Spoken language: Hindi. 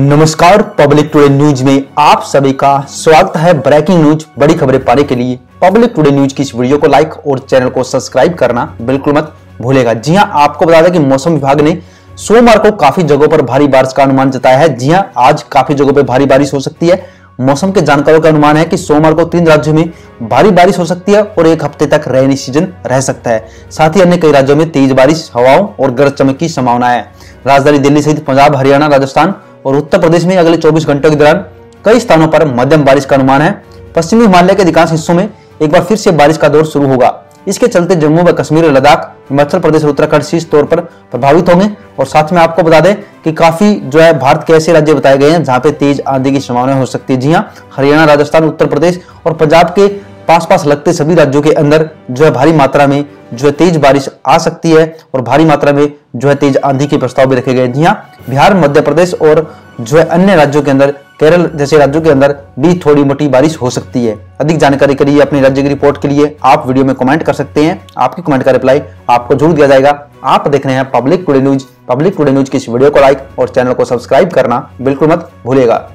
नमस्कार पब्लिक टुडे न्यूज़ में आप सभी का स्वागत है ब्रेकिंग न्यूज़ बड़ी खबरें पाने के लिए। पब्लिक टुडे न्यूज़ की इस वीडियो को लाइक और चैनल को सब्सक्राइब करना बिल्कुल मत भूलेगा। जी हाँ, आपको बता दें कि मौसम विभाग ने सोमवार को काफ़ी जगहों पर भारी बारिश का अनुमान जताया है। जी हाँ, आज काफ़ी जगहों पर भारी बारिश हो सकती है। मौसम के जानकारों का अनुमान है कि सोमवार को तीन राज्यों में भारी बारिश हो सकती है और एक हफ़्ते तक रेनी सीज़न रह सकता है। साथ ही अन्य कई राज्यों में तेज बारिश, हवाओं और गरज चमक की संभावना है। राजधानी दिल्ली सहित पंजाब, हरियाणा, राजस्थान और उत्तर प्रदेश में अगले 24 घंटों के दौरान कई स्थानों पर मध्यम बारिश का अनुमान है। पश्चिमी हिमालय के अधिकांश हिस्सों में एक बार फिर से बारिश का दौर शुरू होगा। इसके चलते जम्मू व कश्मीर, लद्दाख, हिमाचल प्रदेश और उत्तराखंड शीर्ष तौर पर प्रभावित होंगे। और साथ में आपको बता दें कि काफ़ी जो है भारत के ऐसे राज्य बताए गए हैं जहाँ पे तेज आंधी की संभावना हो सकती है। जी हाँ हरियाणा, राजस्थान, उत्तर प्रदेश और पंजाब के पास पास लगते सभी राज्यों के अंदर जो है भारी मात्रा में जो है तेज बारिश आ सकती है और भारी मात्रा में जो है तेज आंधी के प्रस्ताव भी रखे गए जी हाँ बिहार, मध्य प्रदेश और जो है अन्य राज्यों के अंदर, केरल जैसे राज्यों के अंदर भी थोड़ी मोटी बारिश हो सकती है। अधिक जानकारी के लिए अपने राज्य की रिपोर्ट के लिए आप वीडियो में कमेंट कर सकते हैं। आपकी कमेंट का रिप्लाई आपको ज़रूर दिया जाएगा। आप देख रहे हैं public today news. Public today news की इस वीडियो को लाइक और चैनल को सब्सक्राइब करना बिल्कुल मत भूलिएगा।